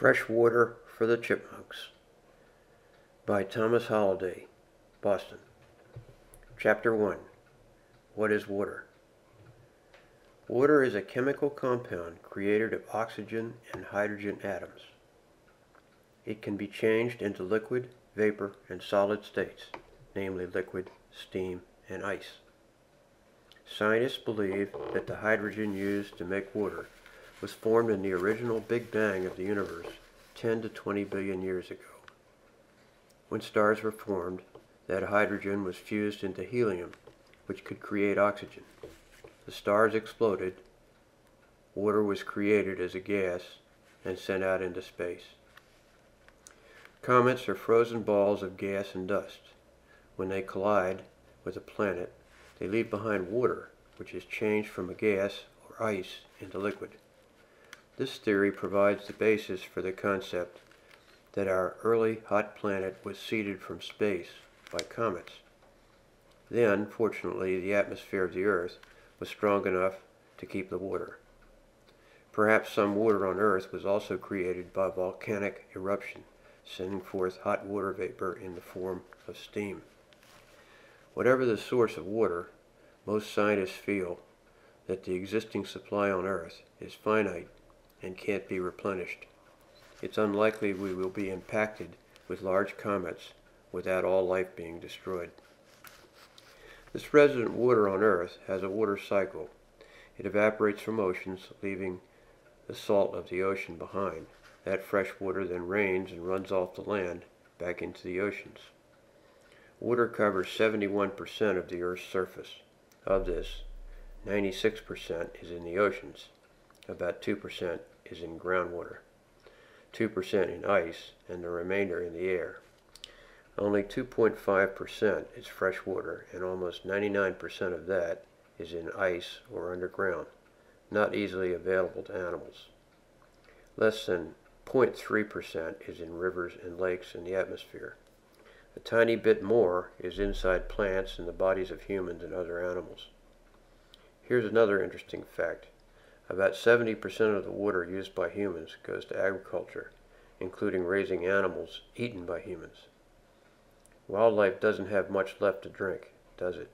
Fresh Water for the Chipmunks by Thomas Hollyday, Boston. Chapter 1 What is Water? Water is a chemical compound created of oxygen and hydrogen atoms. It can be changed into liquid, vapor, and solid states, namely liquid, steam, and ice. Scientists believe that the hydrogen used to make water was formed in the original Big Bang of the universe 10 to 20 billion years ago. When stars were formed, that hydrogen was fused into helium, which could create oxygen. The stars exploded, water was created as a gas, and sent out into space. Comets are frozen balls of gas and dust. When they collide with a planet, they leave behind water, which is changed from a gas or ice into liquid. This theory provides the basis for the concept that our early hot planet was seeded from space by comets. Then, fortunately, the atmosphere of the Earth was strong enough to keep the water. Perhaps some water on Earth was also created by volcanic eruption, sending forth hot water vapor in the form of steam. Whatever the source of water, most scientists feel that the existing supply on Earth is finite and can't be replenished. It's unlikely we will be impacted with large comets without all life being destroyed. This resident water on Earth has a water cycle. It evaporates from oceans, leaving the salt of the ocean behind. That fresh water then rains and runs off the land back into the oceans. Water covers 71% of the Earth's surface. Of this, 96% is in the oceans. About 2% is in groundwater, 2% in ice, and the remainder in the air. Only 2.5% is fresh water, and almost 99% of that is in ice or underground, not easily available to animals. Less than 0.3% is in rivers and lakes in the atmosphere. A tiny bit more is inside plants and the bodies of humans and other animals. Here's another interesting fact. About 70% of the water used by humans goes to agriculture, including raising animals eaten by humans. Wildlife doesn't have much left to drink, does it?